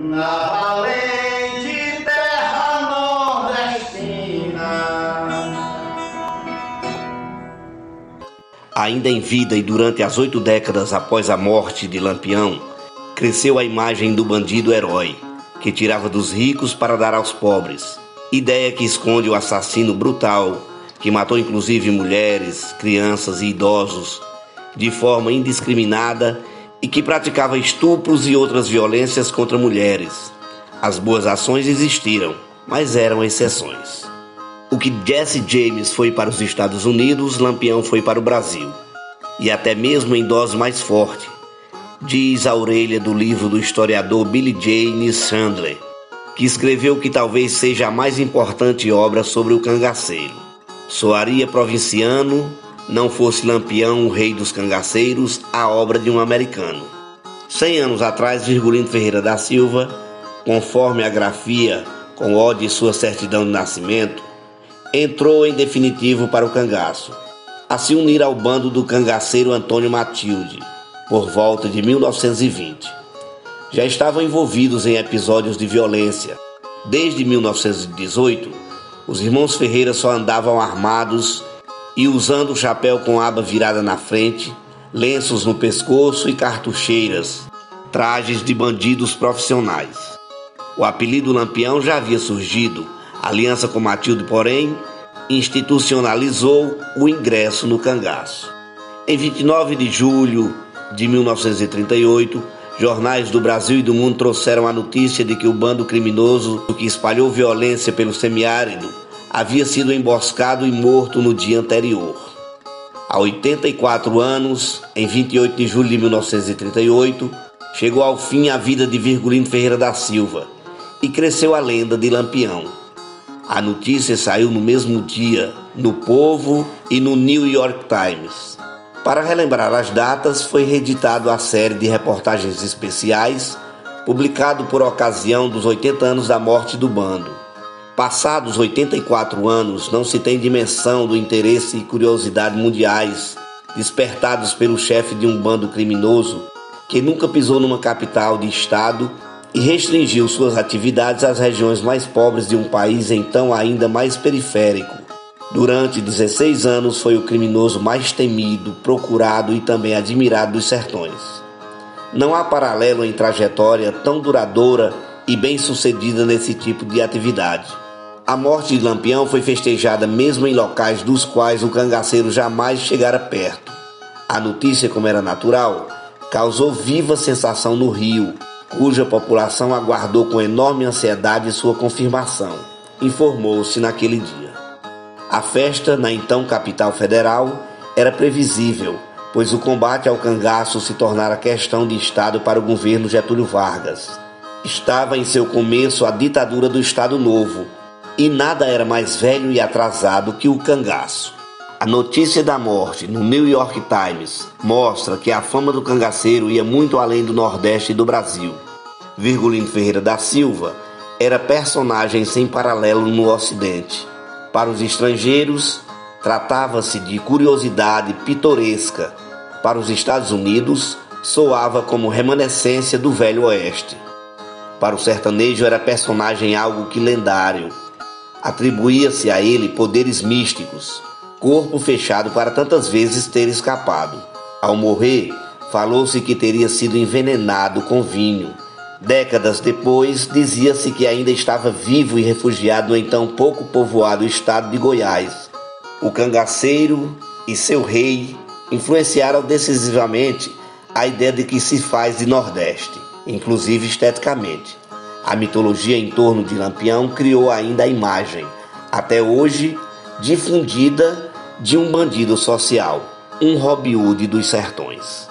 na valente terra nordestina. Ainda em vida e durante as oito décadas após a morte de Lampião, cresceu a imagem do bandido herói, que tirava dos ricos para dar aos pobres. Ideia que esconde o assassino brutal, que matou inclusive mulheres, crianças e idosos de forma indiscriminada e que praticava estupros e outras violências contra mulheres. As boas ações existiram, mas eram exceções. O que Jesse James foi para os Estados Unidos, Lampião foi para o Brasil. E até mesmo em dose mais forte, diz a orelha do livro do historiador Billy Jane Sandler, que escreveu que talvez seja a mais importante obra sobre o cangaceiro. Soaria provinciano, não fosse Lampião, o rei dos cangaceiros, a obra de um americano. Cem anos atrás, Virgulino Ferreira da Silva, conforme a grafia com ódio e sua certidão de nascimento, entrou em definitivo para o cangaço, a se unir ao bando do cangaceiro Antônio Matilde, por volta de 1920. Já estavam envolvidos em episódios de violência. Desde 1918, os irmãos Ferreira só andavam armados e usando o chapéu com aba virada na frente, lenços no pescoço e cartucheiras, trajes de bandidos profissionais. O apelido Lampião já havia surgido, a aliança com Matilde, porém, institucionalizou o ingresso no cangaço. Em 29 de julho de 1938, jornais do Brasil e do mundo trouxeram a notícia de que o bando criminoso que espalhou violência pelo semiárido havia sido emboscado e morto no dia anterior. Há 84 anos, em 28 de julho de 1938, chegou ao fim a vida de Virgulino Ferreira da Silva e cresceu a lenda de Lampião. A notícia saiu no mesmo dia no Povo e no New York Times. Para relembrar as datas, foi reeditado a série de reportagens especiais, publicado por ocasião dos 80 anos da morte do bando. Passados 84 anos, não se tem dimensão do interesse e curiosidade mundiais despertados pelo chefe de um bando criminoso que nunca pisou numa capital de estado e restringiu suas atividades às regiões mais pobres de um país então ainda mais periférico. Durante 16 anos foi o criminoso mais temido, procurado e também admirado dos sertões. Não há paralelo em trajetória tão duradoura e bem-sucedida nesse tipo de atividade. A morte de Lampião foi festejada mesmo em locais dos quais o cangaceiro jamais chegara perto. A notícia, como era natural, causou viva sensação no Rio, cuja população aguardou com enorme ansiedade sua confirmação, informou-se naquele dia. A festa, na então capital federal, era previsível, pois o combate ao cangaço se tornara questão de Estado para o governo Getúlio Vargas. Estava em seu começo a ditadura do Estado Novo, e nada era mais velho e atrasado que o cangaço. A notícia da morte no New York Times mostra que a fama do cangaceiro ia muito além do Nordeste e do Brasil. Virgulino Ferreira da Silva era personagem sem paralelo no Ocidente. Para os estrangeiros, tratava-se de curiosidade pitoresca. Para os Estados Unidos, soava como remanescência do Velho Oeste. Para o sertanejo, era personagem algo que lendário, Atribuía-se a ele poderes místicos, corpo fechado para tantas vezes ter escapado. Ao morrer, falou-se que teria sido envenenado com vinho. Décadas depois, dizia-se que ainda estava vivo e refugiado no então pouco povoado estado de Goiás. O cangaceiro e seu rei influenciaram decisivamente a ideia de que se faz de Nordeste, inclusive esteticamente. A mitologia em torno de Lampião criou ainda a imagem, até hoje difundida, de um bandido social, um Robin Hood dos sertões.